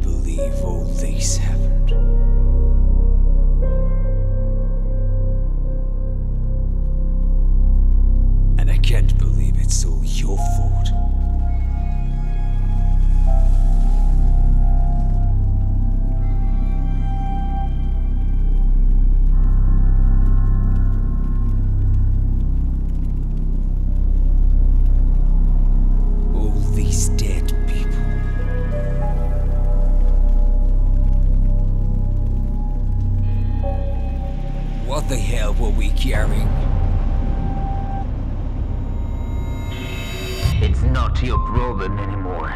believe all this happened. And I can't believe it's all your fault. All these dead What the hell were we carrying? It's not your problem anymore.